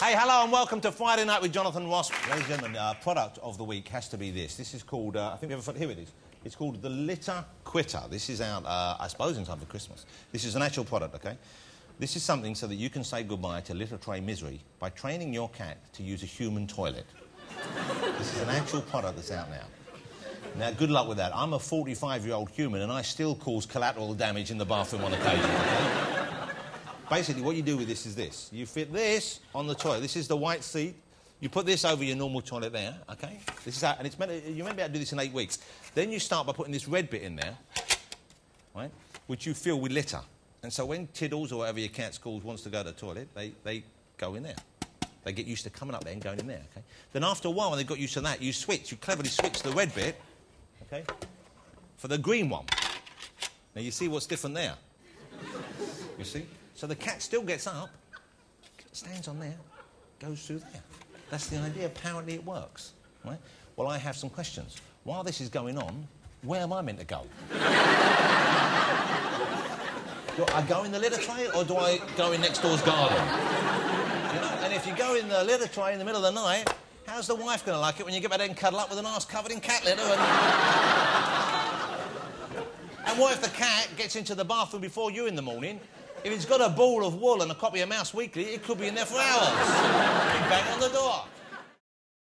Hey, hello and welcome to Friday Night with Jonathan Ross. Ladies and gentlemen, uh, product of the week has to be this. This is called, uh, I think we have a here it is. It's called the Litter Kwitter. This is out, uh, I suppose, in time for Christmas. This is an actual product, okay? This is something so that you can say goodbye to litter tray misery by training your cat to use a human toilet. this is an actual product that's out now. Now, good luck with that. I'm a 45 year old human and I still cause collateral damage in the bathroom on occasion. Basically, what you do with this is this. You fit this on the toilet. This is the white seat. You put this over your normal toilet there, okay? This is how, and it's meant you're meant to be able to do this in eight weeks. Then you start by putting this red bit in there, right, which you fill with litter. And so when Tiddles or whatever your cat's called wants to go to the toilet, they, they go in there. They get used to coming up there and going in there, okay? Then after a while, when they've got used to that, you switch. You cleverly switch the red bit, okay, for the green one. Now you see what's different there. You see? So the cat still gets up, stands on there, goes through there. That's the idea. Apparently it works. Right? Well, I have some questions. While this is going on, where am I meant to go? do I go in the litter tray or do I go in next door's garden? You know? And if you go in the litter tray in the middle of the night, how's the wife going to like it when you get back there and cuddle up with an ass covered in cat litter? And... and what if the cat gets into the bathroom before you in the morning if it's got a ball of wool and a copy of Mouse Weekly, it could be in there for hours. Bang on the door.